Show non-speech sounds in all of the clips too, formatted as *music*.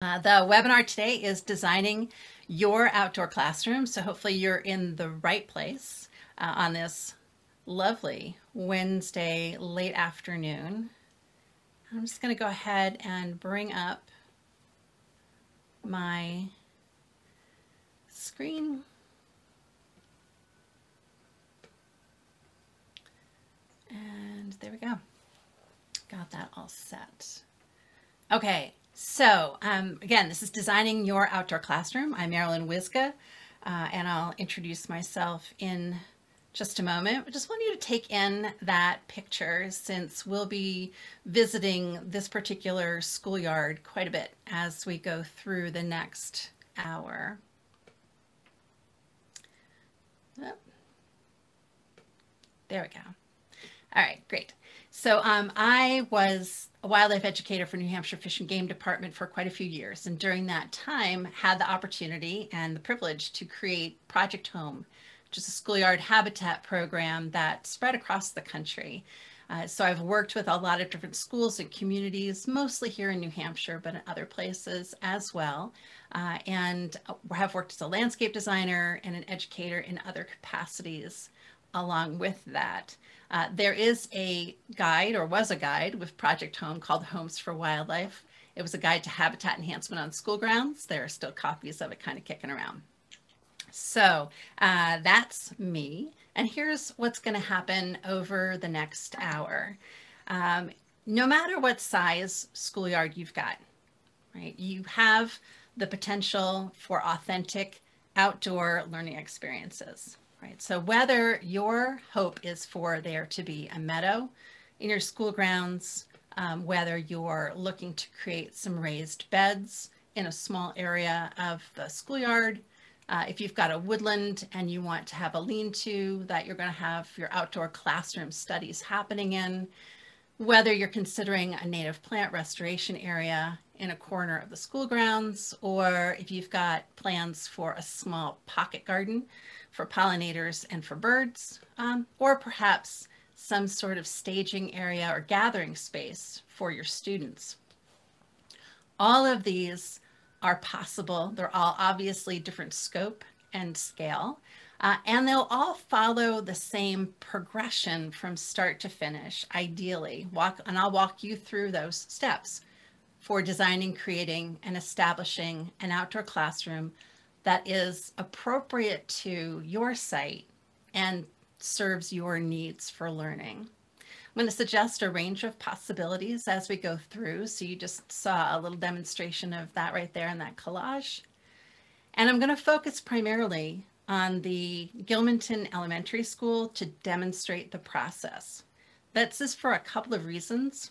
Uh, the webinar today is designing your outdoor classroom. So hopefully you're in the right place uh, on this lovely Wednesday late afternoon. I'm just going to go ahead and bring up my screen. And there we go. Got that all set. Okay, so um, again, this is Designing Your Outdoor Classroom. I'm Marilyn Wyzga, uh, and I'll introduce myself in just a moment. I just want you to take in that picture since we'll be visiting this particular schoolyard quite a bit as we go through the next hour. There we go. All right, great. So um, I was a wildlife educator for New Hampshire Fish and Game Department for quite a few years. And during that time had the opportunity and the privilege to create Project Home, which is a schoolyard habitat program that spread across the country. Uh, so I've worked with a lot of different schools and communities, mostly here in New Hampshire, but in other places as well. Uh, and have worked as a landscape designer and an educator in other capacities along with that. Uh, there is a guide or was a guide with Project Home called Homes for Wildlife. It was a guide to habitat enhancement on school grounds. There are still copies of it kind of kicking around. So uh, that's me. And here's what's going to happen over the next hour. Um, no matter what size schoolyard you've got, right, you have the potential for authentic outdoor learning experiences right? So whether your hope is for there to be a meadow in your school grounds, um, whether you're looking to create some raised beds in a small area of the schoolyard, uh, if you've got a woodland and you want to have a lean-to that you're going to have your outdoor classroom studies happening in, whether you're considering a native plant restoration area in a corner of the school grounds, or if you've got plans for a small pocket garden for pollinators and for birds, um, or perhaps some sort of staging area or gathering space for your students. All of these are possible. They're all obviously different scope and scale, uh, and they'll all follow the same progression from start to finish, ideally. Walk, and I'll walk you through those steps for designing, creating, and establishing an outdoor classroom that is appropriate to your site and serves your needs for learning. I'm going to suggest a range of possibilities as we go through. So you just saw a little demonstration of that right there in that collage. And I'm going to focus primarily on the Gilmanton Elementary School to demonstrate the process. That's just for a couple of reasons.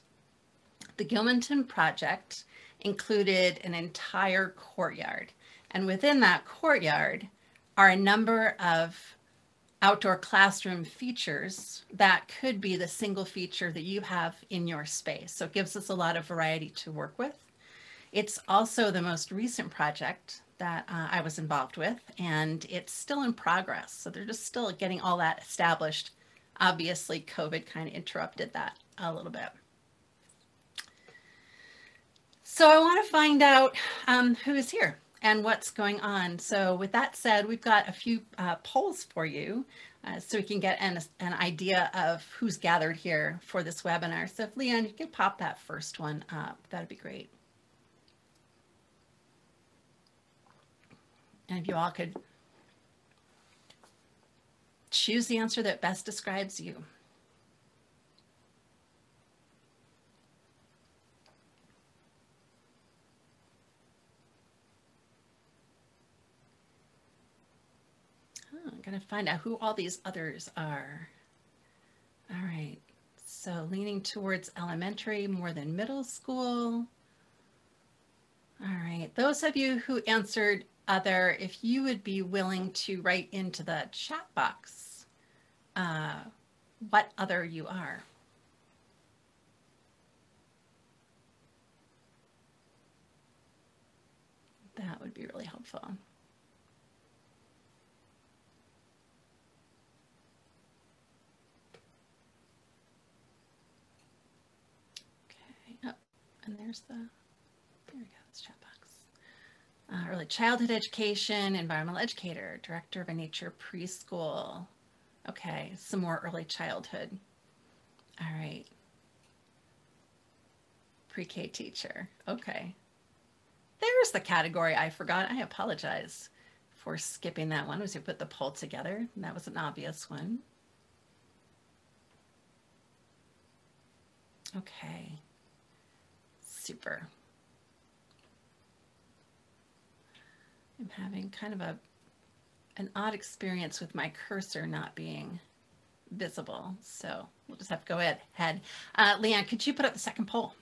The Gilmanton project included an entire courtyard. And within that courtyard are a number of outdoor classroom features that could be the single feature that you have in your space. So it gives us a lot of variety to work with. It's also the most recent project that uh, I was involved with, and it's still in progress. So they're just still getting all that established. Obviously, COVID kind of interrupted that a little bit. So I want to find out um, who is here and what's going on. So with that said, we've got a few uh, polls for you uh, so we can get an, an idea of who's gathered here for this webinar. So if Leon, you could pop that first one up, that'd be great. And if you all could choose the answer that best describes you. Going to find out who all these others are. All right. So leaning towards elementary more than middle school. All right. Those of you who answered other, if you would be willing to write into the chat box uh, what other you are. That would be really helpful. And there's the, there we go, it's chat box. uh, early childhood education, environmental educator, director of a nature preschool. Okay, some more early childhood. All right. Pre-K teacher. Okay. There's the category I forgot. I apologize for skipping that one. Was you put the poll together? That was an obvious one. Okay. Super. I'm having kind of a an odd experience with my cursor not being visible. So we'll just have to go ahead. Uh, Leanne, could you put up the second poll?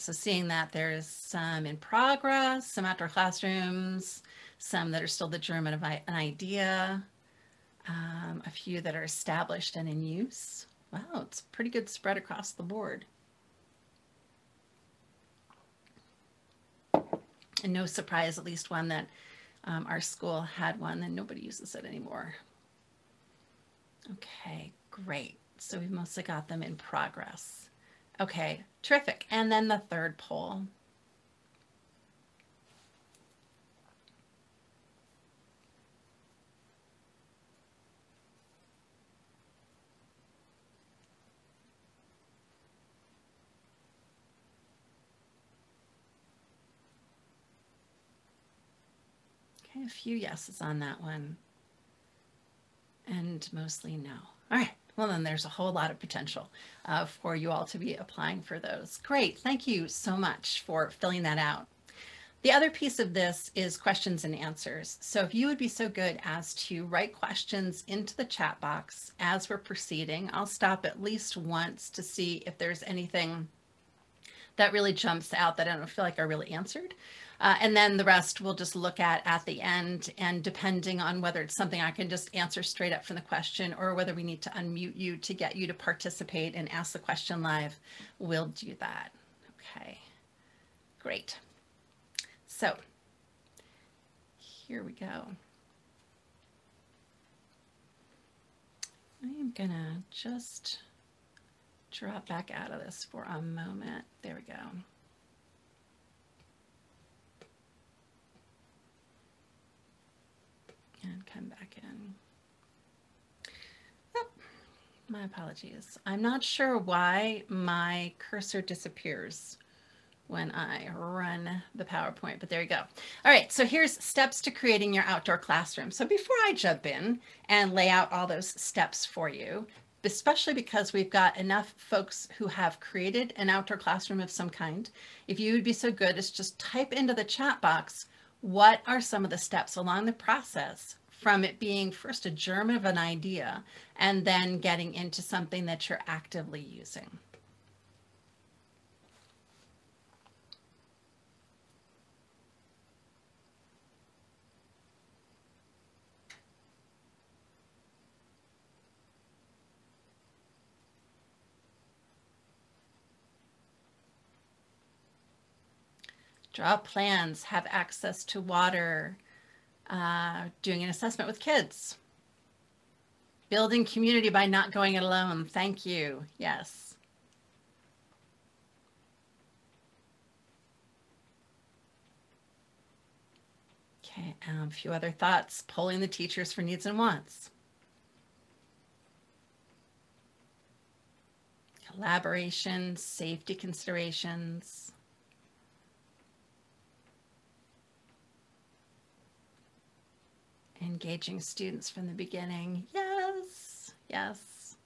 So seeing that there's some in progress, some outdoor classrooms, some that are still the germ of an idea, um, a few that are established and in use. Wow, it's pretty good spread across the board. And no surprise, at least one that um, our school had one and nobody uses it anymore. Okay, great. So we've mostly got them in progress. Okay, terrific. And then the third poll. A few yeses on that one. And mostly no. All right well, then there's a whole lot of potential uh, for you all to be applying for those. Great. Thank you so much for filling that out. The other piece of this is questions and answers. So if you would be so good as to write questions into the chat box as we're proceeding, I'll stop at least once to see if there's anything that really jumps out that I don't feel like I really answered. Uh, and then the rest we'll just look at at the end. And depending on whether it's something I can just answer straight up from the question or whether we need to unmute you to get you to participate and ask the question live, we'll do that. Okay, great. So here we go. I am gonna just drop back out of this for a moment. There we go. And come back in. Oh, my apologies. I'm not sure why my cursor disappears when I run the PowerPoint, but there you go. All right, so here's steps to creating your outdoor classroom. So before I jump in and lay out all those steps for you, especially because we've got enough folks who have created an outdoor classroom of some kind, if you would be so good as just type into the chat box what are some of the steps along the process from it being first a germ of an idea and then getting into something that you're actively using? Draw plans, have access to water, uh, doing an assessment with kids. Building community by not going it alone. Thank you. Yes. Okay, um, a few other thoughts. Polling the teachers for needs and wants. Collaboration, safety considerations. Engaging students from the beginning. Yes, yes.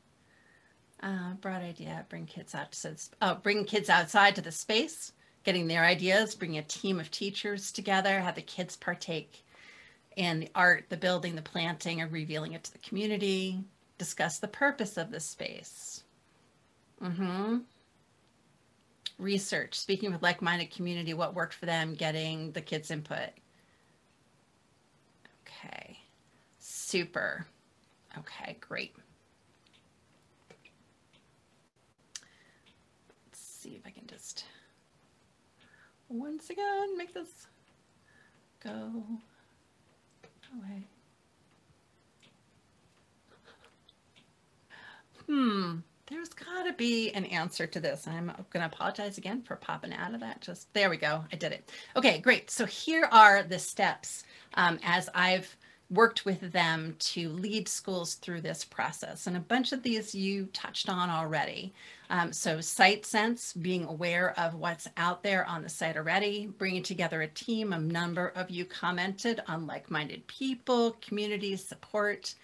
Uh, broad idea, bring kids out to, oh, bring kids outside to the space, getting their ideas, bring a team of teachers together, have the kids partake in the art, the building, the planting, and revealing it to the community, discuss the purpose of the space. Mm-hmm. Research, speaking with like-minded community, what worked for them, getting the kids' input. Okay, super. Okay, great. Let's see if I can just once again make this go away. Hmm, there's got to be an answer to this. I'm going to apologize again for popping out of that. Just there we go. I did it. Okay, great. So here are the steps um, as I've worked with them to lead schools through this process. And a bunch of these you touched on already. Um, so site sense, being aware of what's out there on the site already, bringing together a team. A number of you commented on like-minded people, community support,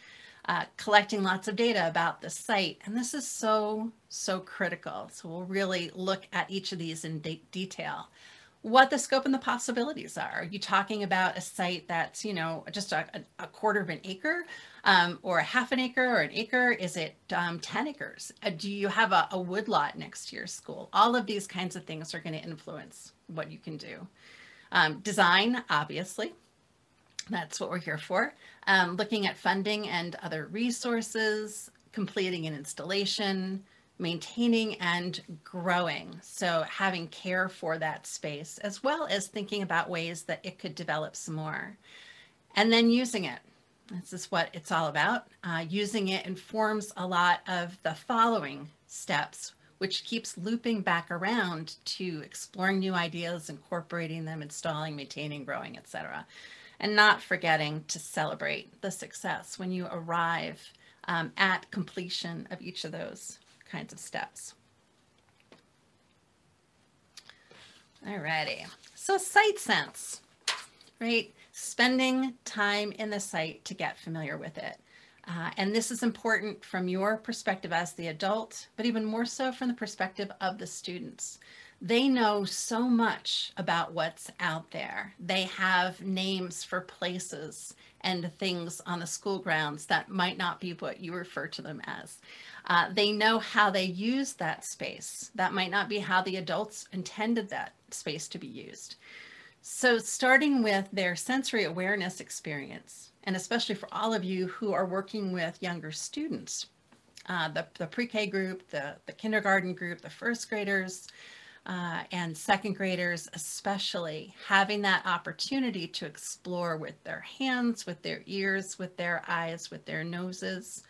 uh, collecting lots of data about the site. And this is so, so critical. So we'll really look at each of these in de detail what the scope and the possibilities are. Are you talking about a site that's, you know, just a, a quarter of an acre um, or a half an acre or an acre? Is it um, 10 acres? Uh, do you have a, a wood lot next to your school? All of these kinds of things are going to influence what you can do. Um, design, obviously, that's what we're here for. Um, looking at funding and other resources, completing an installation, maintaining and growing. So having care for that space, as well as thinking about ways that it could develop some more. And then using it. This is what it's all about. Uh, using it informs a lot of the following steps, which keeps looping back around to exploring new ideas, incorporating them, installing, maintaining, growing, etc. And not forgetting to celebrate the success when you arrive um, at completion of each of those kinds of steps. Alrighty, so site sense, right? Spending time in the site to get familiar with it. Uh, and this is important from your perspective as the adult, but even more so from the perspective of the students. They know so much about what's out there. They have names for places and things on the school grounds that might not be what you refer to them as. Uh, they know how they use that space. That might not be how the adults intended that space to be used. So starting with their sensory awareness experience, and especially for all of you who are working with younger students, uh, the, the pre-K group, the, the kindergarten group, the first graders, uh, and second graders especially having that opportunity to explore with their hands, with their ears, with their eyes, with their noses,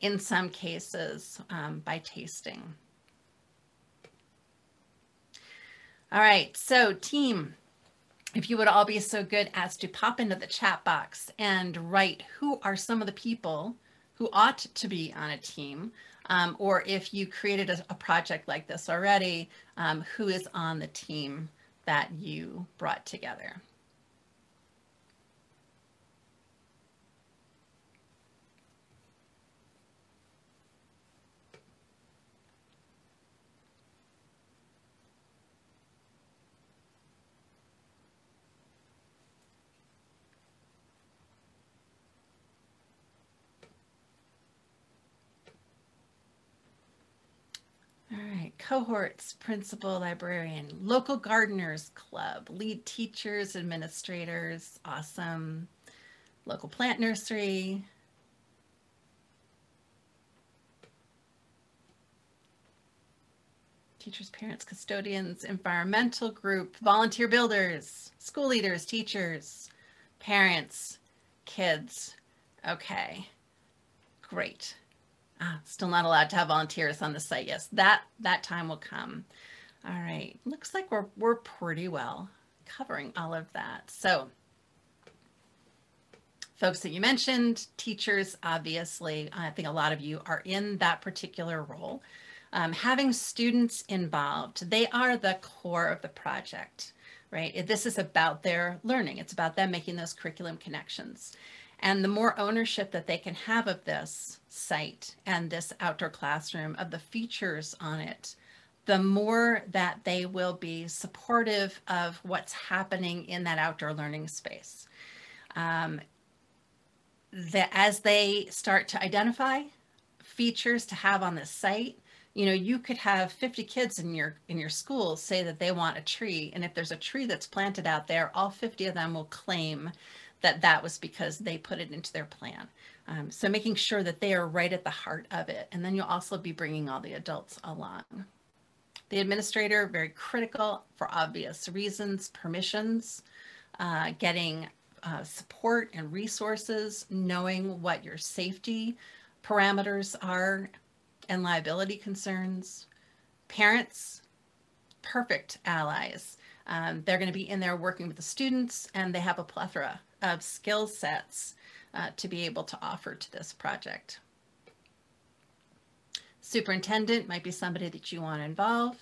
in some cases um, by tasting. All right, so team, if you would all be so good as to pop into the chat box and write who are some of the people who ought to be on a team, um, or if you created a, a, project like this already, um, who is on the team that you brought together. Cohorts, principal, librarian, local gardeners club, lead teachers, administrators, awesome, local plant nursery, teachers, parents, custodians, environmental group, volunteer builders, school leaders, teachers, parents, kids. Okay, great. Ah, still not allowed to have volunteers on the site. Yes, that that time will come. All right, looks like we're we're pretty well covering all of that. So folks that you mentioned, teachers, obviously, I think a lot of you are in that particular role. Um, having students involved, they are the core of the project, right? This is about their learning. It's about them making those curriculum connections. And the more ownership that they can have of this site and this outdoor classroom, of the features on it, the more that they will be supportive of what's happening in that outdoor learning space. Um, that as they start to identify features to have on the site, you know, you could have 50 kids in your in your school say that they want a tree, and if there's a tree that's planted out there, all 50 of them will claim that that was because they put it into their plan. Um, so making sure that they are right at the heart of it. And then you'll also be bringing all the adults along. The administrator, very critical for obvious reasons, permissions, uh, getting uh, support and resources, knowing what your safety parameters are and liability concerns. Parents, perfect allies. Um, they're going to be in there working with the students and they have a plethora of skill sets uh, to be able to offer to this project. Superintendent might be somebody that you want to involve.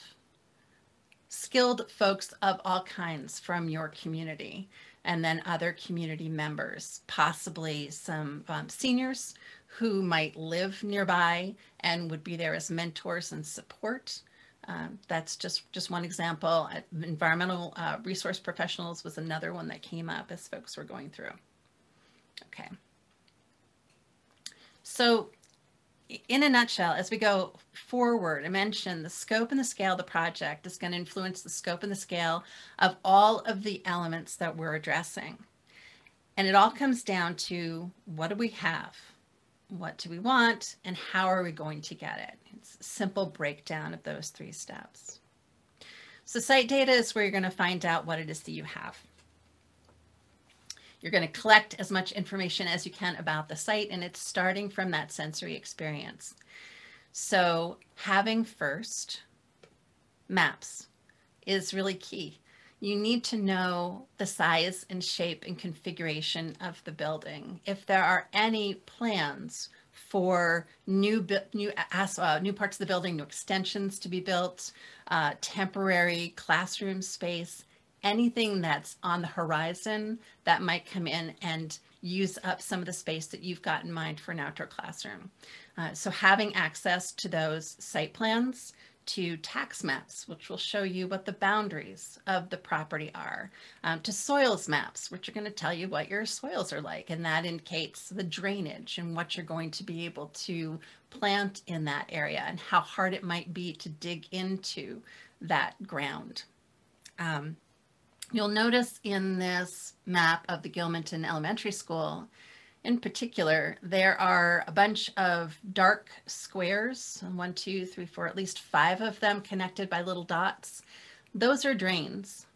Skilled folks of all kinds from your community and then other community members, possibly some um, seniors who might live nearby and would be there as mentors and support. Um, that's just, just one example. Environmental uh, resource professionals was another one that came up as folks were going through. Okay. So in a nutshell, as we go forward, I mentioned the scope and the scale of the project is going to influence the scope and the scale of all of the elements that we're addressing. And it all comes down to what do we have? What do we want? And how are we going to get it? It's a simple breakdown of those three steps. So site data is where you're going to find out what it is that you have. You're going to collect as much information as you can about the site, and it's starting from that sensory experience. So having first maps is really key. You need to know the size and shape and configuration of the building. If there are any plans for new new uh, new parts of the building, new extensions to be built, uh, temporary classroom space, anything that's on the horizon that might come in and use up some of the space that you've got in mind for an outdoor classroom. Uh, so having access to those site plans, to tax maps, which will show you what the boundaries of the property are, um, to soils maps, which are going to tell you what your soils are like, and that indicates the drainage and what you're going to be able to plant in that area and how hard it might be to dig into that ground. Um, You'll notice in this map of the Gilmanton Elementary School, in particular, there are a bunch of dark squares, one, two, three, four, at least five of them connected by little dots. Those are drains.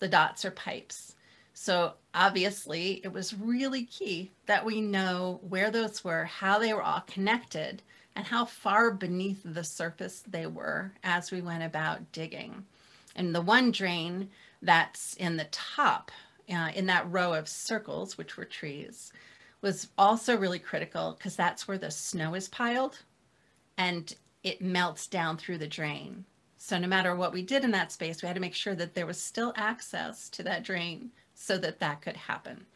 The dots are pipes. So obviously it was really key that we know where those were, how they were all connected, and how far beneath the surface they were as we went about digging. And the one drain that's in the top, uh, in that row of circles, which were trees, was also really critical because that's where the snow is piled and it melts down through the drain. So no matter what we did in that space, we had to make sure that there was still access to that drain so that that could happen.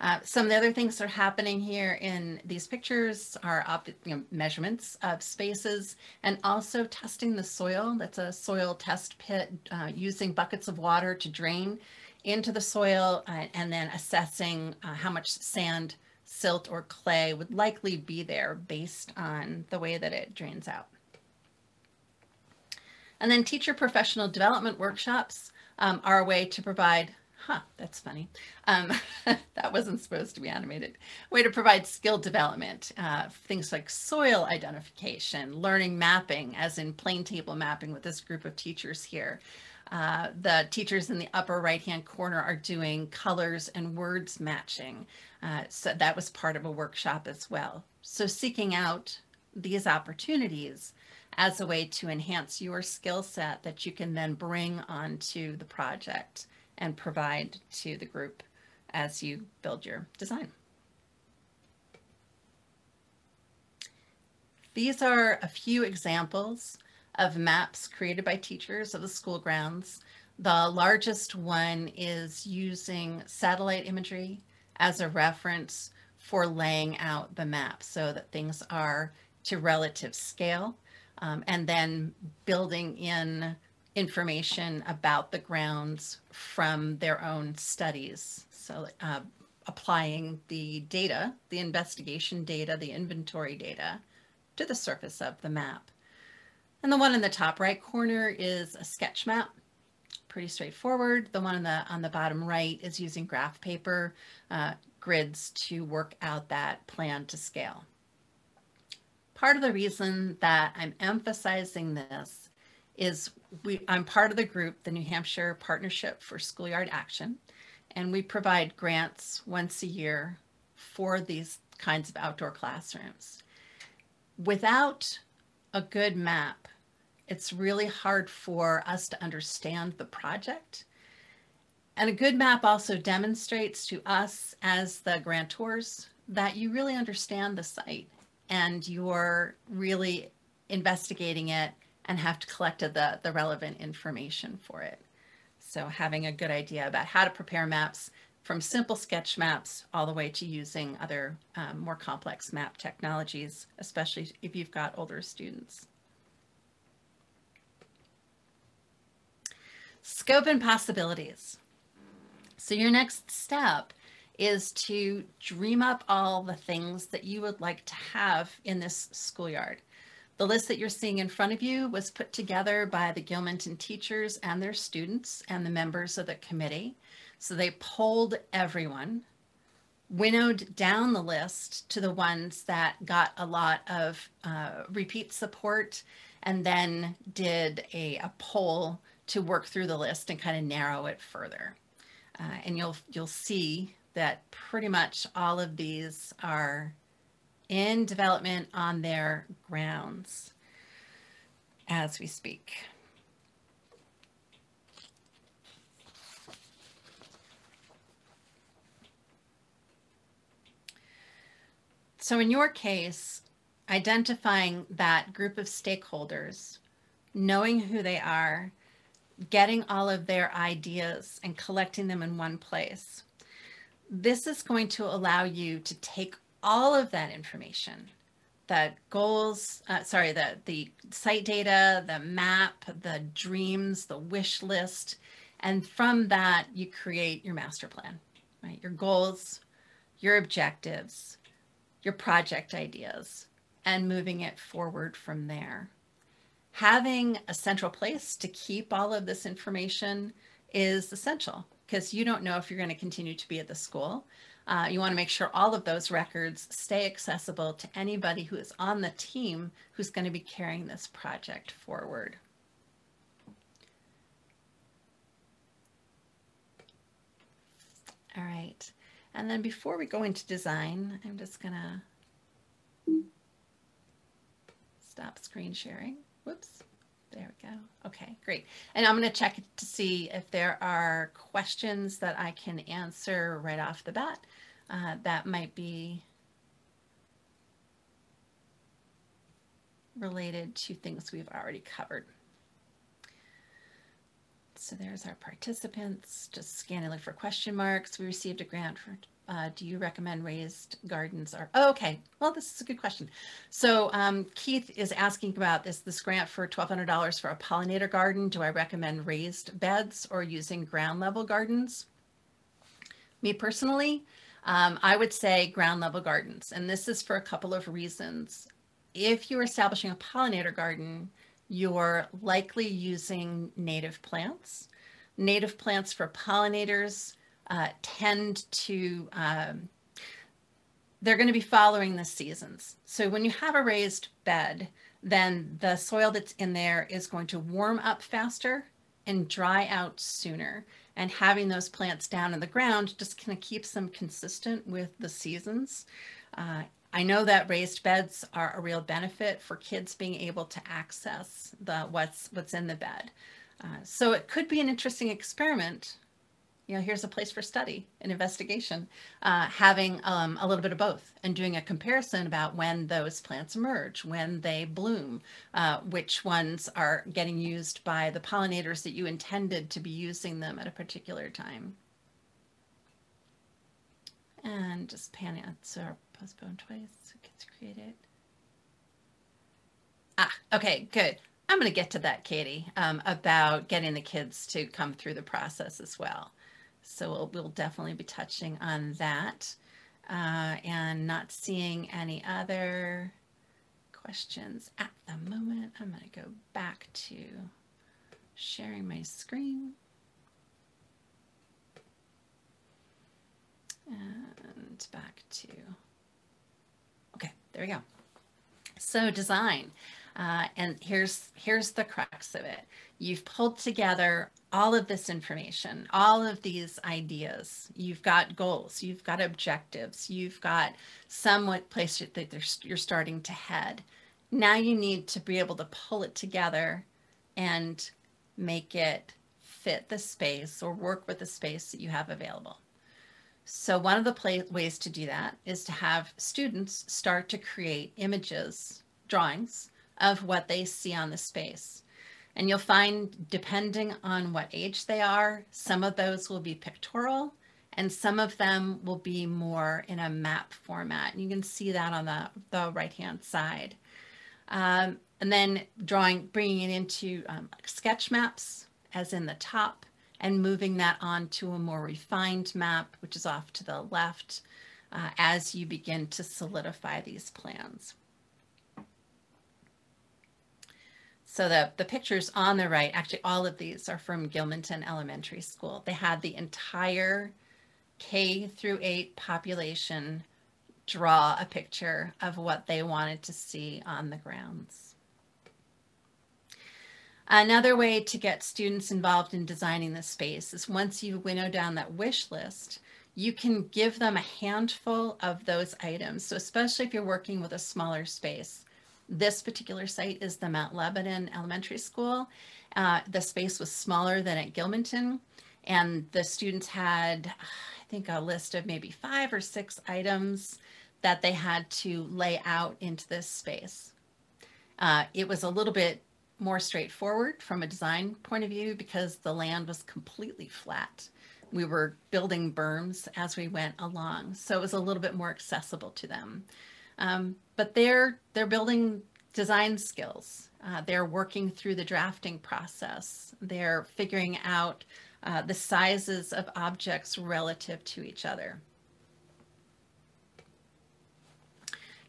Uh, some of the other things that are happening here in these pictures are you know, measurements of spaces and also testing the soil. That's a soil test pit uh, using buckets of water to drain into the soil uh, and then assessing uh, how much sand, silt, or clay would likely be there based on the way that it drains out. And then teacher professional development workshops um, are a way to provide Huh, that's funny. Um, *laughs* that wasn't supposed to be animated. Way to provide skill development, uh, things like soil identification, learning mapping, as in plane table mapping with this group of teachers here. Uh, the teachers in the upper right hand corner are doing colors and words matching. Uh, so that was part of a workshop as well. So seeking out these opportunities as a way to enhance your skill set that you can then bring onto the project and provide to the group as you build your design. These are a few examples of maps created by teachers of the school grounds. The largest one is using satellite imagery as a reference for laying out the map so that things are to relative scale um, and then building in information about the grounds from their own studies. So uh, applying the data, the investigation data, the inventory data to the surface of the map. And the one in the top right corner is a sketch map. Pretty straightforward. The one on the on the bottom right is using graph paper uh, grids to work out that plan to scale. Part of the reason that I'm emphasizing this is we, I'm part of the group, the New Hampshire Partnership for Schoolyard Action, and we provide grants once a year for these kinds of outdoor classrooms. Without a good map, it's really hard for us to understand the project. And a good map also demonstrates to us as the grantors that you really understand the site and you're really investigating it and have to collect the, the relevant information for it. So having a good idea about how to prepare maps from simple sketch maps all the way to using other um, more complex map technologies, especially if you've got older students. Scope and possibilities. So your next step is to dream up all the things that you would like to have in this schoolyard. The list that you're seeing in front of you was put together by the Gilmanton teachers and their students and the members of the committee. So they polled everyone, winnowed down the list to the ones that got a lot of uh, repeat support, and then did a, a poll to work through the list and kind of narrow it further. Uh, and you'll you'll see that pretty much all of these are in development on their grounds as we speak. So in your case, identifying that group of stakeholders, knowing who they are, getting all of their ideas and collecting them in one place. This is going to allow you to take all of that information the goals uh, sorry the the site data the map the dreams the wish list and from that you create your master plan right? Your goals your objectives your project ideas and moving it forward from there. Having a central place to keep all of this information is essential because you don't know if you're going to continue to be at the school uh, you want to make sure all of those records stay accessible to anybody who is on the team who's going to be carrying this project forward. All right. And then before we go into design, I'm just going to stop screen sharing. Whoops. There we go. Okay, great. And I'm going to check to see if there are questions that I can answer right off the bat. Uh, that might be related to things we've already covered. So there's our participants, just scanning look for question marks. We received a grant for uh, do you recommend raised gardens or, oh, okay. Well this is a good question. So um, keith is asking about this this grant for $1200 for a pollinator garden? Do i recommend raised beds or using ground level gardens? Me personally um, i would say ground level gardens. And this is for a couple of reasons. If you're establishing a pollinator garden you're likely using native plants. Native plants for pollinators uh, tend to, um, they're going to be following the seasons. So when you have a raised bed, then the soil that's in there is going to warm up faster and dry out sooner. And having those plants down in the ground just kind of keeps them consistent with the seasons. Uh, I know that raised beds are a real benefit for kids being able to access the what's what's in the bed. Uh, so it could be an interesting experiment you know, here's a place for study and investigation, uh, having um, a little bit of both and doing a comparison about when those plants emerge, when they bloom, uh, which ones are getting used by the pollinators that you intended to be using them at a particular time. And just pan it, so postpone twice, it gets created. Ah, okay, good. I'm going to get to that, Katie, um, about getting the kids to come through the process as well. So we'll, we'll definitely be touching on that uh, and not seeing any other questions at the moment. I'm going to go back to sharing my screen. And back to, okay, there we go. So design. Uh, and here's here's the crux of it. You've pulled together all of this information, all of these ideas. You've got goals, you've got objectives, you've got somewhat place that you're starting to head. Now you need to be able to pull it together and make it fit the space or work with the space that you have available. So one of the play- ways to do that is to have students start to create images, drawings of what they see on the space. And you'll find, depending on what age they are, some of those will be pictorial and some of them will be more in a map format. And you can see that on the, the right-hand side. Um, and then drawing, bringing it into um, sketch maps, as in the top, and moving that onto a more refined map, which is off to the left, uh, as you begin to solidify these plans. So the, the pictures on the right, actually all of these are from Gilmanton Elementary School. They had the entire K through 8 population draw a picture of what they wanted to see on the grounds. Another way to get students involved in designing the space is once you winnow down that wish list, you can give them a handful of those items. So especially if you're working with a smaller space. This particular site is the Mount Lebanon Elementary School. Uh, the space was smaller than at Gilmanton and the students had, I think, a list of maybe five or six items that they had to lay out into this space. Uh, it was a little bit more straightforward from a design point of view because the land was completely flat. We were building berms as we went along, so it was a little bit more accessible to them. Um, but they're they're building design skills. Uh, they're working through the drafting process. They're figuring out uh, the sizes of objects relative to each other.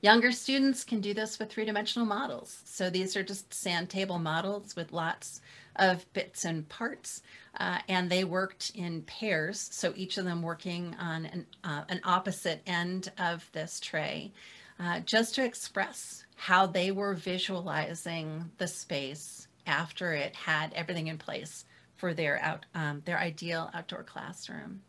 Younger students can do this with three-dimensional models. So these are just sand table models with lots of bits and parts. Uh, and they worked in pairs, so each of them working on an, uh, an opposite end of this tray, uh, just to express how they were visualizing the space after it had everything in place for their out um, their ideal outdoor classroom.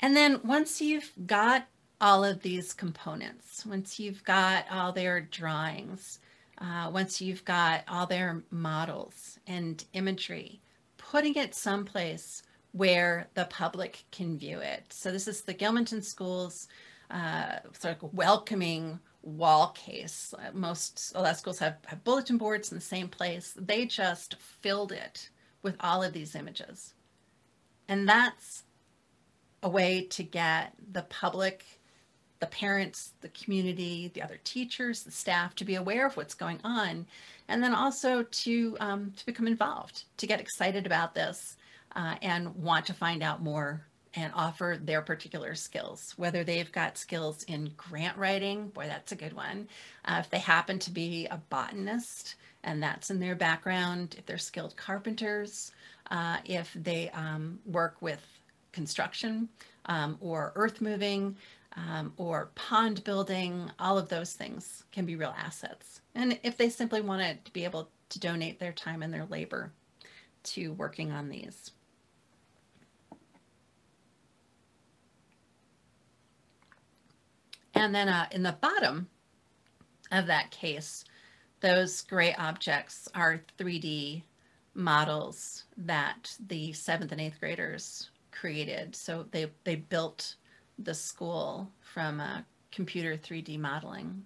And then once you've got all of these components, once you've got all their drawings, uh, once you've got all their models and imagery, putting it someplace where the public can view it. So this is the Gilmanton Schools uh, sort of welcoming wall case. Most a lot of schools have, have bulletin boards in the same place. They just filled it with all of these images. And that's a way to get the public, the parents, the community, the other teachers, the staff to be aware of what's going on, and then also to um, to become involved, to get excited about this, uh, and want to find out more and offer their particular skills, whether they've got skills in grant writing, boy, that's a good one. Uh, if they happen to be a botanist and that's in their background, if they're skilled carpenters, uh, if they um, work with construction um, or earth moving um, or pond building, all of those things can be real assets. And if they simply wanted to be able to donate their time and their labor to working on these. And then uh, in the bottom of that case, those gray objects are 3D models that the seventh and eighth graders created. So they, they built the school from uh, computer 3D modeling.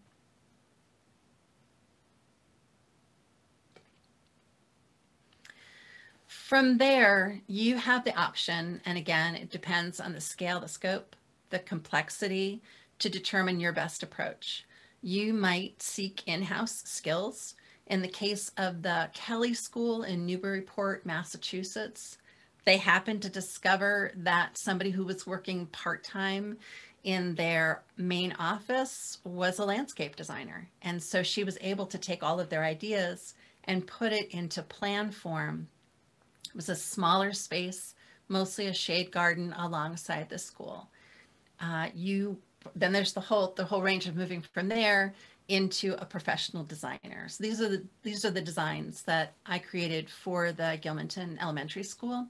From there, you have the option, and again, it depends on the scale, the scope, the complexity to determine your best approach. You might seek in-house skills. In the case of the Kelly School in Newburyport, Massachusetts, they happened to discover that somebody who was working part-time in their main office was a landscape designer. And so she was able to take all of their ideas and put it into plan form. It was a smaller space, mostly a shade garden alongside the school. uh, you then there's the whole the whole range of moving from there into a professional designer. So these are the these are the designs that I created for the Gilmanton Elementary School.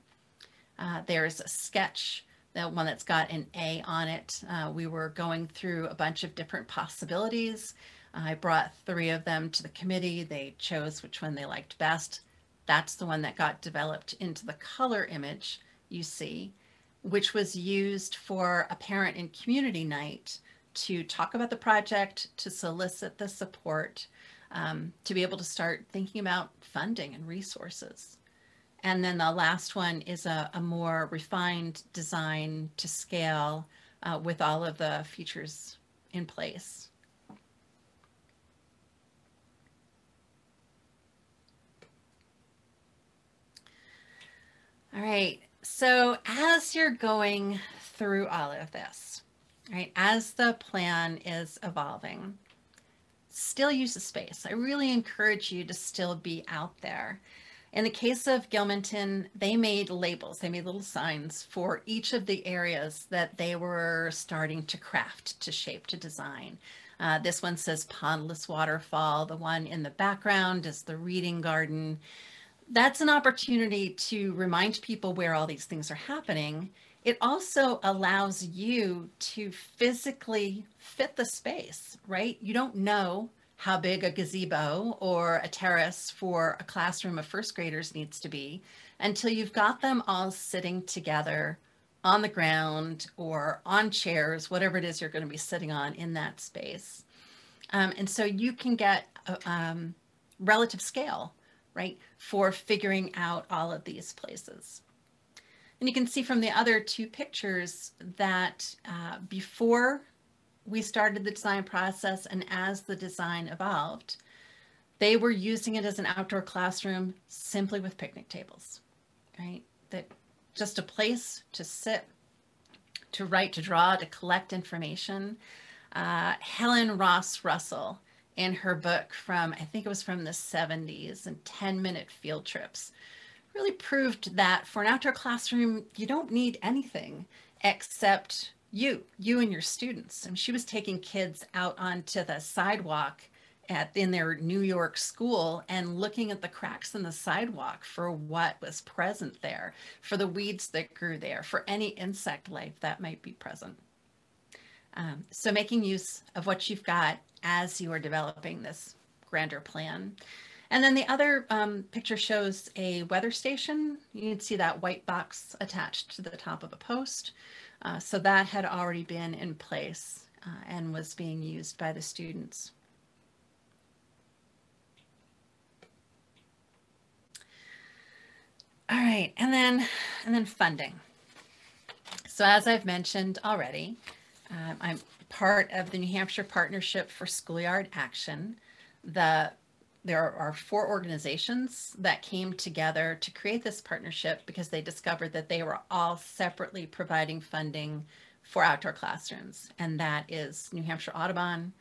Uh, there's a sketch, the one that's got an A on it. Uh, we were going through a bunch of different possibilities. I brought three of them to the committee. They chose which one they liked best. That's the one that got developed into the color image you see, which was used for a parent and community night to talk about the project, to solicit the support, um, to be able to start thinking about funding and resources. And then the last one is a, a more refined design to scale uh, with all of the features in place. All right, so as you're going through all of this, right, as the plan is evolving, still use the space. I really encourage you to still be out there. In the case of Gilmanton, they made labels, they made little signs for each of the areas that they were starting to craft, to shape, to design. Uh, this one says Pondless Waterfall. The one in the background is the Reading Garden that's an opportunity to remind people where all these things are happening. It also allows you to physically fit the space, right? You don't know how big a gazebo or a terrace for a classroom of first graders needs to be until you've got them all sitting together on the ground or on chairs, whatever it is you're going to be sitting on in that space. Um, and so you can get a um, relative scale right, for figuring out all of these places. And you can see from the other two pictures that uh, before we started the design process and as the design evolved, they were using it as an outdoor classroom simply with picnic tables, right? That just a place to sit, to write, to draw, to collect information. Uh, Helen Ross Russell in her book from, I think it was from the 70s, and 10 minute field trips. Really proved that for an outdoor classroom, you don't need anything except you, you and your students. And she was taking kids out onto the sidewalk at in their New York school and looking at the cracks in the sidewalk for what was present there, for the weeds that grew there, for any insect life that might be present. Um, so making use of what you've got as you are developing this grander plan. And then the other um, picture shows a weather station. You can see that white box attached to the top of a post. Uh, so that had already been in place uh, and was being used by the students. All right, and then and then funding. So as I've mentioned already, um, I'm part of the New Hampshire Partnership for Schoolyard Action. The there are four organizations that came together to create this partnership because they discovered that they were all separately providing funding for outdoor classrooms. And that is New Hampshire Audubon,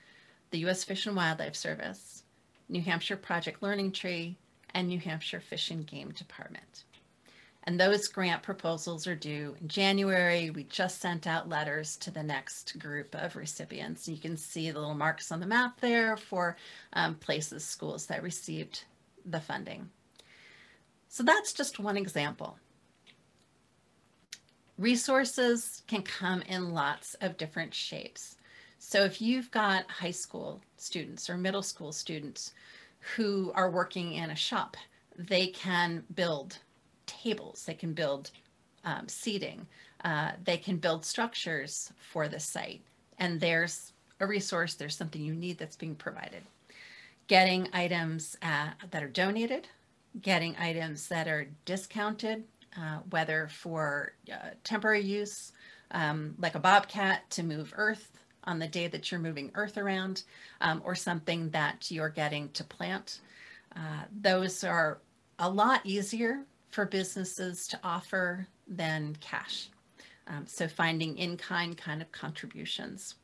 the U.S. Fish and Wildlife Service, New Hampshire Project Learning Tree, and New Hampshire Fish and Game Department. And those grant proposals are due in January. We just sent out letters to the next group of recipients. You can see the little marks on the map there for um, places, schools that received the funding. So that's just one example. Resources can come in lots of different shapes. So if you've got high school students or middle school students who are working in a shop, they can build tables, they can build um, seating, uh, they can build structures for the site. And there's a resource, there's something you need that's being provided. Getting items uh, that are donated, getting items that are discounted, uh, whether for uh, temporary use, um, like a bobcat to move earth on the day that you're moving earth around, um, or something that you're getting to plant. Uh, those are a lot easier for businesses to offer than cash. Um, so finding in-kind kind of contributions.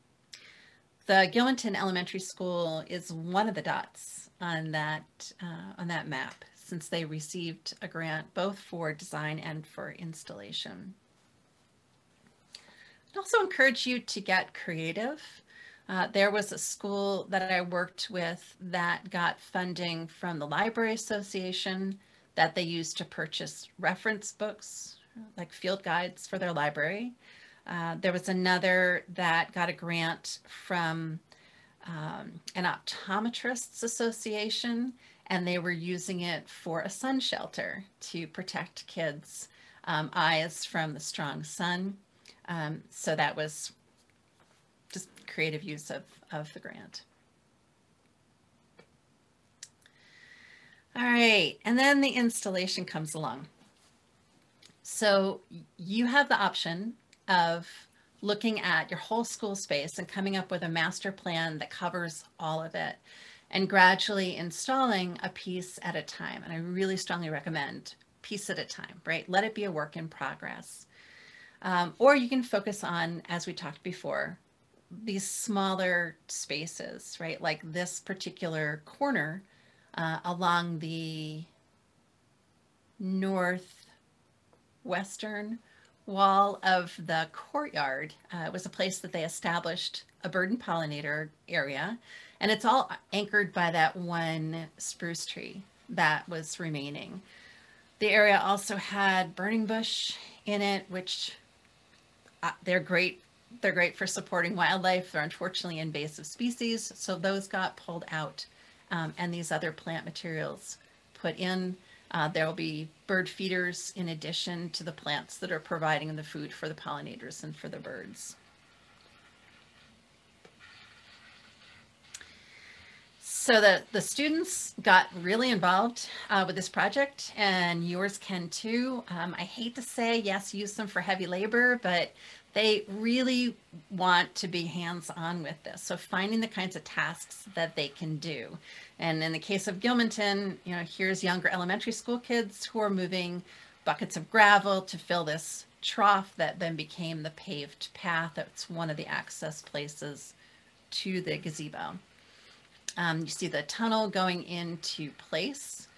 The Gilmanton Elementary School is one of the dots on that, uh, on that map since they received a grant both for design and for installation. I'd also encourage you to get creative. Uh, there was a school that I worked with that got funding from the Library Association that they used to purchase reference books, like field guides for their library. Uh, there was another that got a grant from um, an optometrists association, and they were using it for a sun shelter to protect kids' um, eyes from the strong sun. Um, so that was just creative use of, of the grant. All right, and then the installation comes along. So you have the option of looking at your whole school space and coming up with a master plan that covers all of it and gradually installing a piece at a time. And I really strongly recommend piece at a time, right? Let it be a work in progress. Um, or you can focus on, as we talked before, these smaller spaces, right? Like this particular corner uh, along the northwestern wall of the courtyard. Uh, was a place that they established a bird and pollinator area, and it's all anchored by that one spruce tree that was remaining. The area also had burning bush in it, which uh, they're great. They're great for supporting wildlife. They're unfortunately invasive species, so those got pulled out, um, and these other plant materials put in. Uh, there will be bird feeders in addition to the plants that are providing the food for the pollinators and for the birds. So the, the students got really involved uh, with this project and yours can too. Um, I hate to say, yes, use them for heavy labor, but they really want to be hands-on with this. So finding the kinds of tasks that they can do. And in the case of Gilmanton, you know, here's younger elementary school kids who are moving buckets of gravel to fill this trough that then became the paved path. That's one of the access places to the gazebo. Um, you see the tunnel going into place.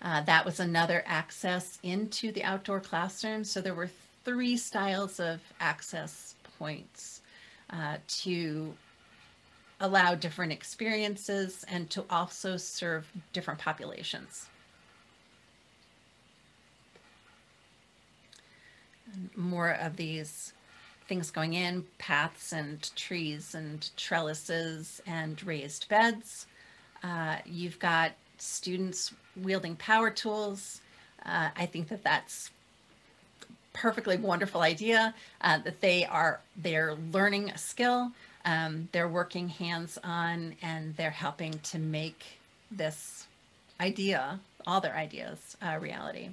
Uh, that was another access into the outdoor classroom. So there were three styles of access points uh, to allow different experiences and to also serve different populations. More of these things going in, paths and trees and trellises and raised beds. Uh, you've got students wielding power tools. Uh, I think that that's perfectly wonderful idea uh, that they are they're learning a skill um, they're working hands on and they're helping to make this idea all their ideas uh, reality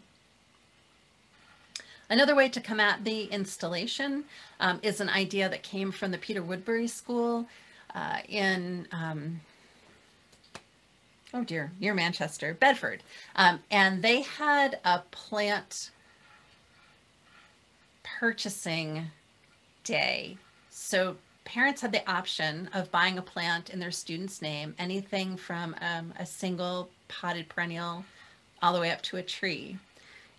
Another way to come at the installation um, is an idea that came from the Peter Woodbury School uh, in, um, oh dear, near Manchester, Bedford. Um, and they had a plant purchasing day. So parents had the option of buying a plant in their student's name, anything from um, a single potted perennial all the way up to a tree.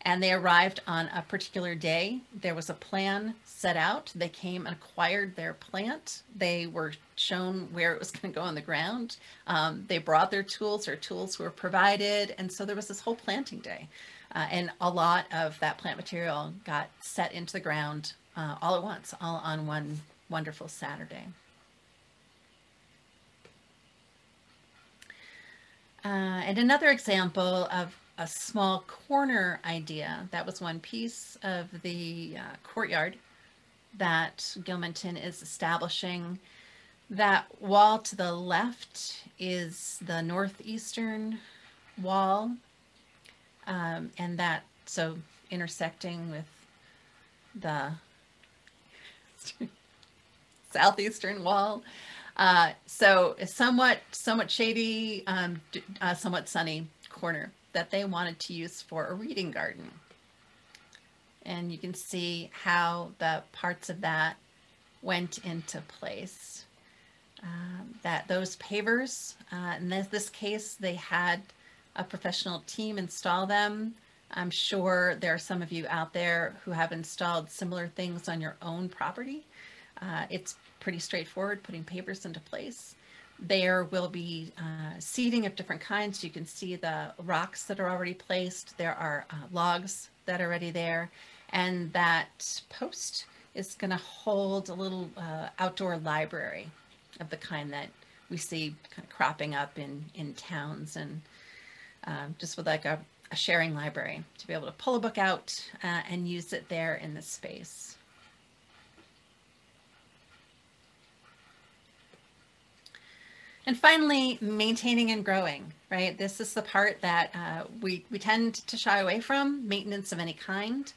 And they arrived on a particular day. There was a plan set out. They came and acquired their plant. They were shown where it was *laughs* going to go on the ground. Um, they brought their tools, their tools were provided. And so there was this whole planting day. Uh, and a lot of that plant material got set into the ground uh, all at once, all on one wonderful Saturday. Uh, and another example of a small corner idea, that was one piece of the uh, courtyard that Gilmanton is establishing. That wall to the left is the northeastern wall um, and that, so intersecting with the *laughs* southeastern wall. Uh, so somewhat, somewhat shady, um, uh, somewhat sunny corner that they wanted to use for a reading garden. And you can see how the parts of that went into place. Um, that those pavers, uh, in this, this case, they had a professional team install them. I'm sure there are some of you out there who have installed similar things on your own property. Uh, it's pretty straightforward, putting pavers into place. There will be uh, seating of different kinds. You can see the rocks that are already placed. There are uh, logs that are already there. And that post is going to hold a little uh, outdoor library of the kind that we see kind of cropping up in, in towns and um, just with like a, a, sharing library to be able to pull a book out uh, and use it there in this space. And finally, maintaining and growing, right? This is the part that uh, we, we tend to shy away from, maintenance of any kind.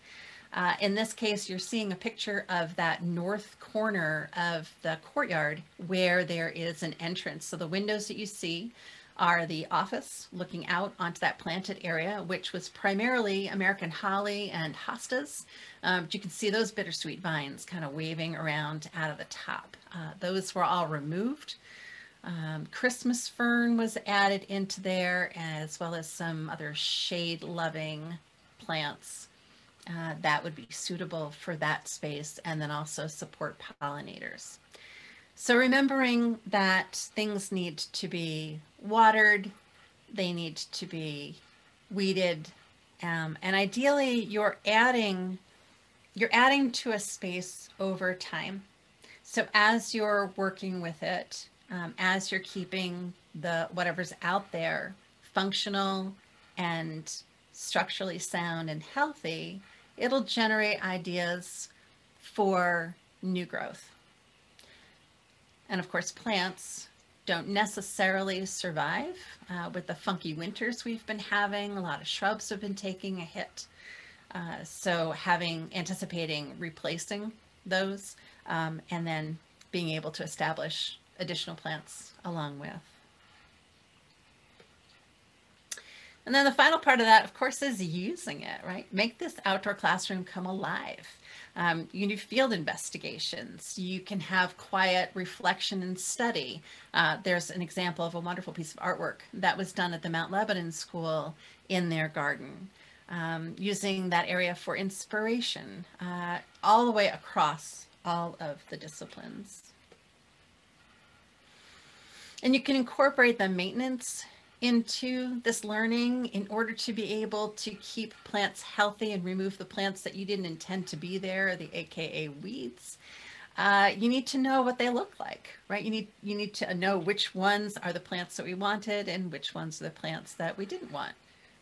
Uh, in this case, you're seeing a picture of that north corner of the courtyard where there is an entrance. So the windows that you see are the office looking out onto that planted area, which was primarily American holly and hostas. Um, you can see those bittersweet vines kind of waving around out of the top. Uh, those were all removed. Um, Christmas fern was added into there as well as some other shade loving plants uh, that would be suitable for that space and then also support pollinators. So remembering that things need to be watered, they need to be weeded, um, and ideally you're adding you're adding to a space over time. So as you're working with it, um, as you're keeping the whatever's out there functional and structurally sound and healthy, it'll generate ideas for new growth. And of course, plants don't necessarily survive uh, with the funky winters we've been having. A lot of shrubs have been taking a hit. Uh, so having, anticipating replacing those um, and then being able to establish additional plants along with. And then the final part of that, of course, is using it, right? Make this outdoor classroom come alive. Um, you do field investigations. You can have quiet reflection and study. Uh, there's an example of a wonderful piece of artwork that was done at the Mount Lebanon School in their garden, um, using that area for inspiration uh, all the way across all of the disciplines. And you can incorporate the maintenance into this learning in order to be able to keep plants healthy and remove the plants that you didn't intend to be there, the AKA weeds. Uh, you need to know what they look like, right? You need you need to know which ones are the plants that we wanted and which ones are the plants that we didn't want,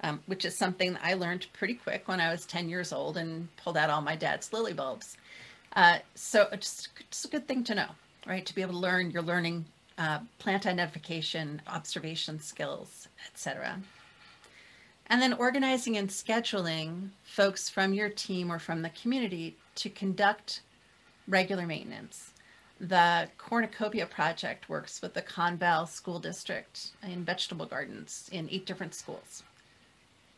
um, which is something I learned pretty quick when I was 10 years old and pulled out all my dad's lily bulbs. Uh, so just, just a good thing to know, right? To be able to learn, you're learning uh, plant identification, observation skills, etc. And then organizing and scheduling folks from your team or from the community to conduct regular maintenance. The Cornucopia Project works with the ConVal School District in vegetable gardens in eight different schools.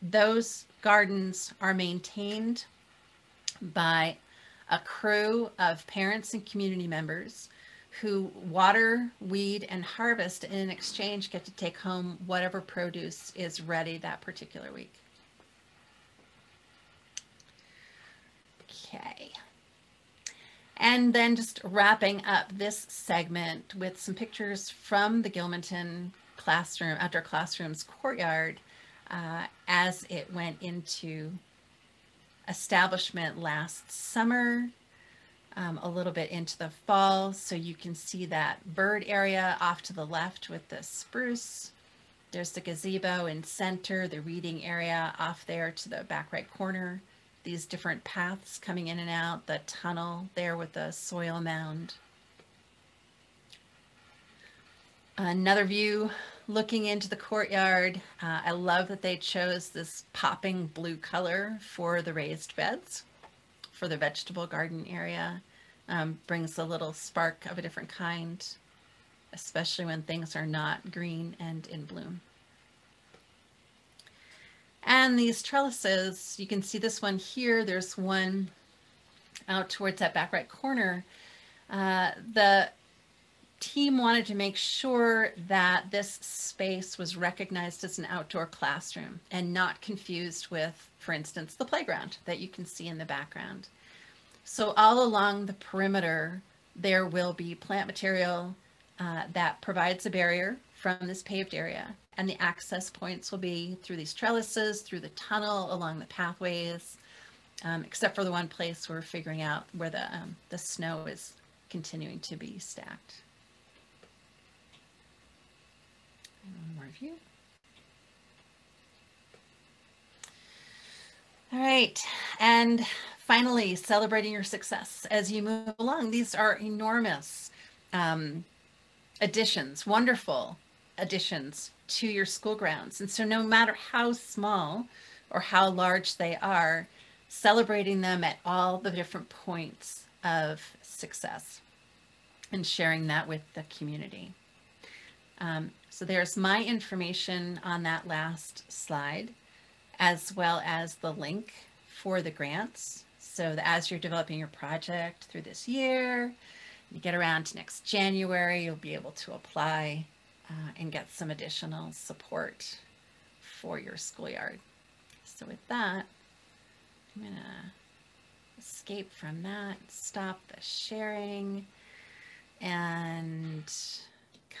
Those gardens are maintained by a crew of parents and community members who water, weed, and harvest and in exchange get to take home whatever produce is ready that particular week. Okay. And then just wrapping up this segment with some pictures from the Gilmanton classroom, outdoor classroom's courtyard uh, as it went into establishment last summer um, a little bit into the fall. So you can see that bird area off to the left with the spruce. There's the gazebo in center, the reading area off there to the back right corner. These different paths coming in and out, the tunnel there with the soil mound. Another view looking into the courtyard. Uh, I love that they chose this popping blue color for the raised beds for the vegetable garden area. Um, brings a little spark of a different kind, especially when things are not green and in bloom. And these trellises, you can see this one here. There's one out towards that back right corner. Uh, the team wanted to make sure that this space was recognized as an outdoor classroom and not confused with, for instance, the playground that you can see in the background. So all along the perimeter there will be plant material uh, that provides a barrier from this paved area. And the access points will be through these trellises, through the tunnel, along the pathways, um, except for the one place we're figuring out where the, um, the snow is continuing to be stacked. One more view. All right, and finally, celebrating your success as you move along. These are enormous um, additions, wonderful additions to your school grounds. And so no matter how small or how large they are, celebrating them at all the different points of success and sharing that with the community. Um, so there's my information on that last slide, as well as the link for the grants. So that as you're developing your project through this year, you get around to next January, you'll be able to apply uh, and get some additional support for your schoolyard. So with that, I'm gonna escape from that, stop the sharing, and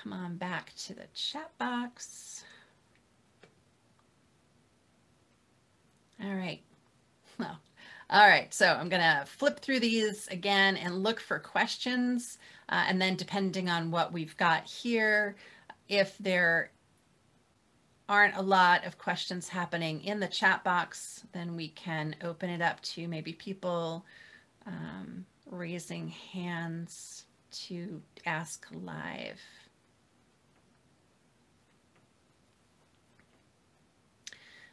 come on back to the chat box. All right. Well, all right. So I'm going to flip through these again and look for questions. Uh, and then depending on what we've got here, if there aren't a lot of questions happening in the chat box, then we can open it up to maybe people um, raising hands to ask live.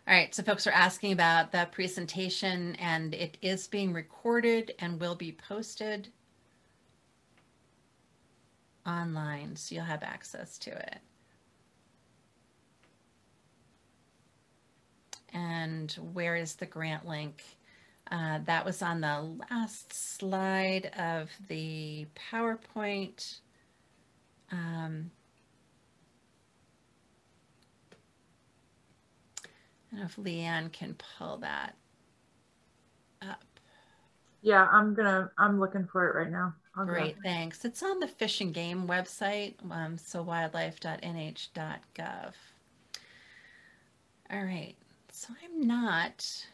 All right, so folks are asking about the presentation and it is being recorded and will be posted online, so you'll have access to it. And where is the grant link? Uh, that was on the last slide of the PowerPoint. Um, I don't know if Leanne can pull that up. Yeah, I'm gonna, I'm looking for it right now. I'll Great, thanks. It's on the Fish and Game website, um, so wildlife.nh.gov. All right, so I'm not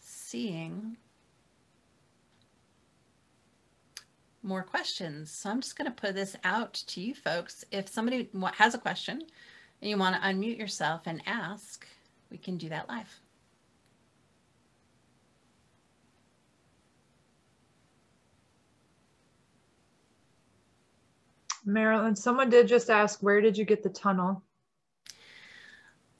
seeing more questions. So I'm just going to put this out to you folks. If somebody has a question, and you want to unmute yourself and ask, we can do that live. Marilyn, someone did just ask, where did you get the tunnel?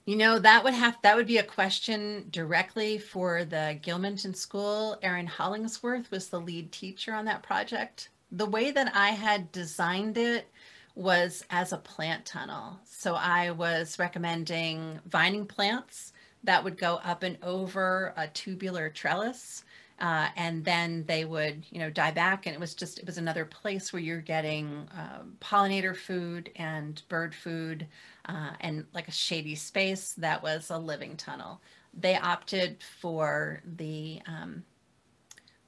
You know, that would have that would be a question directly for the Gilmanton School. Erin Hollingsworth was the lead teacher on that project. The way that I had designed it was as a plant tunnel. So I was recommending vining plants that would go up and over a tubular trellis. Uh, and then they would, you know, die back. And it was just, it was another place where you're getting um, pollinator food and bird food uh, and like a shady space that was a living tunnel. They opted for the, um,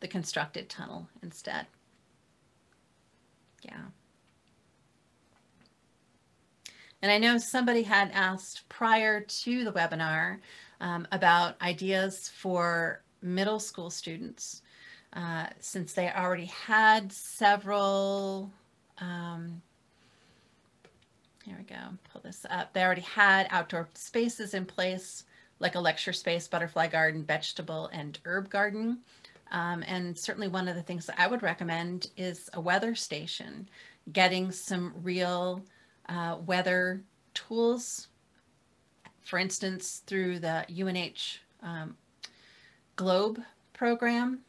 the constructed tunnel instead. Yeah. And I know somebody had asked prior to the webinar um, about ideas for middle school students, uh, since they already had several, um, here we go, pull this up. They already had outdoor spaces in place, like a lecture space, butterfly garden, vegetable, and herb garden. Um, and certainly one of the things that I would recommend is a weather station, getting some real uh, weather tools, for instance, through the UNH um, Globe program.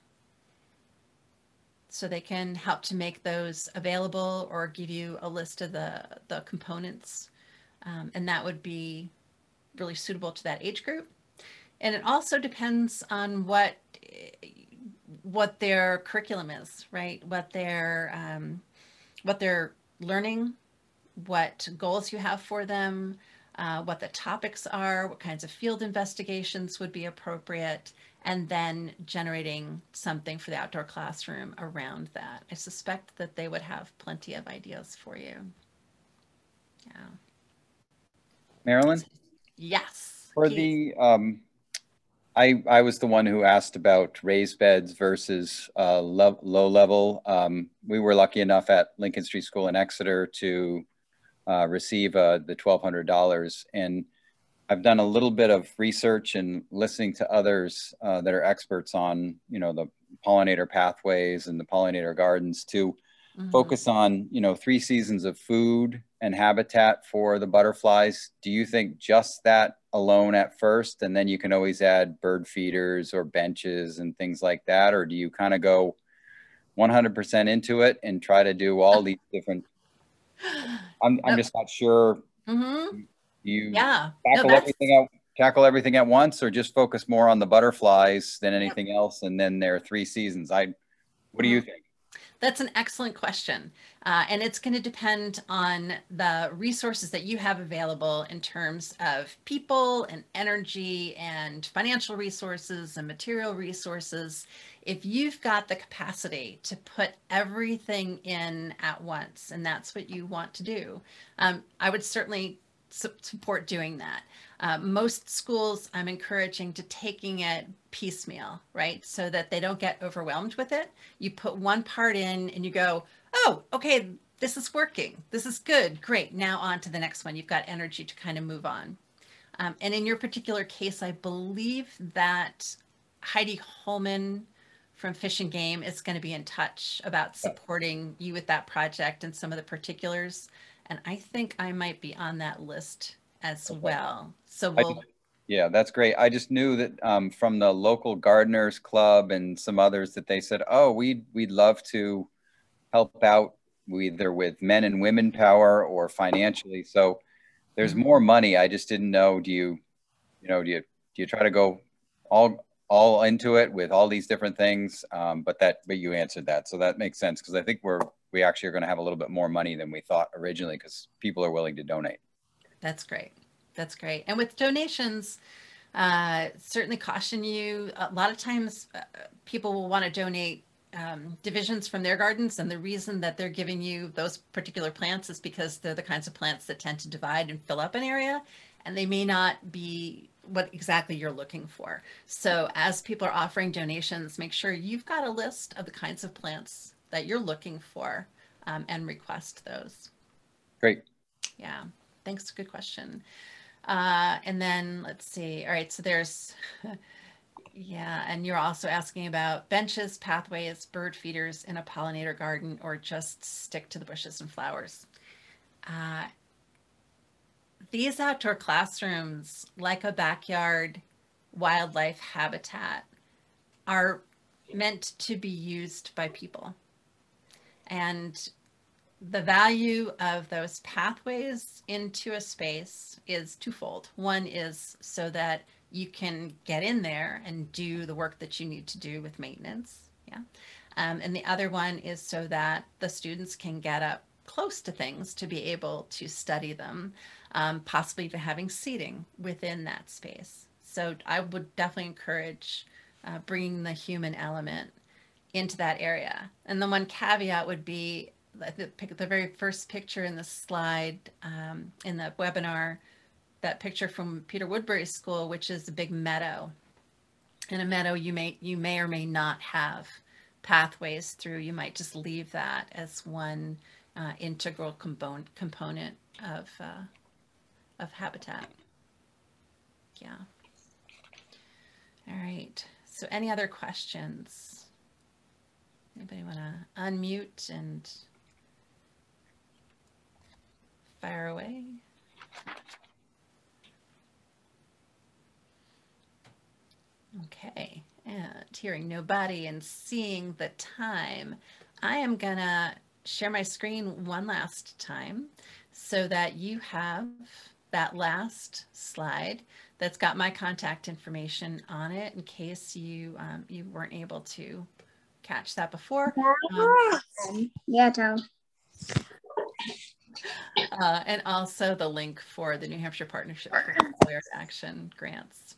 So they can help to make those available or give you a list of the, the components. Um, and that would be really suitable to that age group. And it also depends on what what their curriculum is, right? What their um, what they're learning what goals you have for them, uh, what the topics are, what kinds of field investigations would be appropriate, and then generating something for the outdoor classroom around that. I suspect that they would have plenty of ideas for you. Yeah. Marilyn? Yes. For the, um, I, I was the one who asked about raised beds versus uh, lo- low level. Um, we were lucky enough at Lincoln Street School in Exeter to uh, receive uh, the $1,200. And I've done a little bit of research and listening to others uh, that are experts on, you know, the pollinator pathways and the pollinator gardens to Mhm. focus on, you know, three seasons of food and habitat for the butterflies. Do you think just that alone at first, and then you can always add bird feeders or benches and things like that? Or do you kind of go 100% into it and try to do all these different? I'm, I'm Yep. just not sure. Mhm. You Yeah. Tackle that's- everything at tackle everything at once, or just focus more on the butterflies than anything else, and then there are three seasons. I, what do you think? That's an excellent question. Uh, and it's going to depend on the resources that you have available in terms of people and energy and financial resources and material resources. If you've got the capacity to put everything in at once, and that's what you want to do, um, I would certainly support doing that. Uh, most schools, I'm encouraging to taking it piecemeal, right? So that they don't get overwhelmed with it. You put one part in and you go, oh, okay, this is working. This is good. Great. Now on to the next one. You've got energy to kind of move on. Um, and in your particular case, I believe that Heidi Holman from Fish and Game is going to be in touch about supporting you with that project and some of the particulars. And I think I might be on that list as Okay. well. So we'll, Yeah, that's great. I just knew that um, from the local gardeners club and some others that they said, "Oh, we'd we'd love to help out either with men and women power or financially." So there's Mhm. more money. I just didn't know. Do you, you know, do you do you try to go all all into it with all these different things? Um, but that but you answered that, so that makes sense because I think we're we actually are going to have a little bit more money than we thought originally because people are willing to donate. That's great. That's great. And with donations, uh, certainly caution you. A lot of times, uh, people will want to donate um, divisions from their gardens, and the reason that they're giving you those particular plants is because they're the kinds of plants that tend to divide and fill up an area, and they may not be what exactly you're looking for. So, as people are offering donations, make sure you've got a list of the kinds of plants that you're looking for um, and request those. Great. Yeah, thanks. Good question. Uh, and then let's see. All right, so there's, *laughs* yeah, and you're also asking about benches, pathways, bird feeders in a pollinator garden, or just stick to the bushes and flowers. Uh, these outdoor classrooms, like a backyard wildlife habitat, are meant to be used by people. And the value of those pathways into a space is twofold. One is so that you can get in there and do the work that you need to do with maintenance. Yeah. Um, and the other one is so that the students can get up close to things to be able to study them, um, possibly even having seating within that space. So I would definitely encourage uh, bringing the human element into that area. And the one caveat would be the, the very first picture in the slide um, in the webinar, that picture from Peter Woodbury School, which is a big meadow. In a meadow, you may you may or may not have pathways through. You might just leave that as one uh, integral component component of uh, of habitat. Yeah. All right. So, any other questions? Anybody want to unmute and fire away? Okay, and hearing nobody and seeing the time, I am gonna share my screen one last time so that you have that last slide that's got my contact information on it in case you um, you weren't able to catch that before. Um, Yeah, Tom. Uh, and also the link for the New Hampshire Partnership for Schoolyard Action Grants.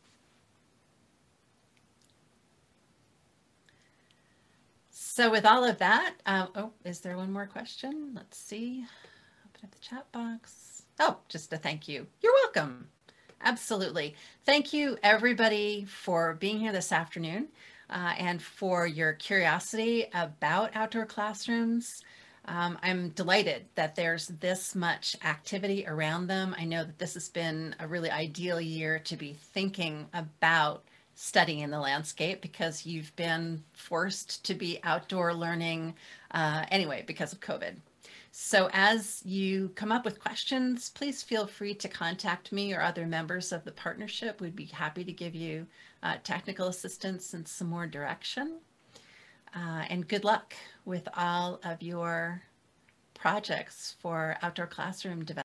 So with all of that, um, oh, is there one more question? Let's see. Open up the chat box. Oh, just a thank you. You're welcome. Absolutely. Thank you, everybody, for being here this afternoon uh, and for your curiosity about outdoor classrooms. Um, I'm delighted that there's this much activity around them. I know that this has been a really ideal year to be thinking about studying in the landscape because you've been forced to be outdoor learning uh, anyway because of COVID. So as you come up with questions, please feel free to contact me or other members of the partnership. We'd be happy to give you uh, technical assistance and some more direction. Uh, and good luck with all of your projects for outdoor classroom development.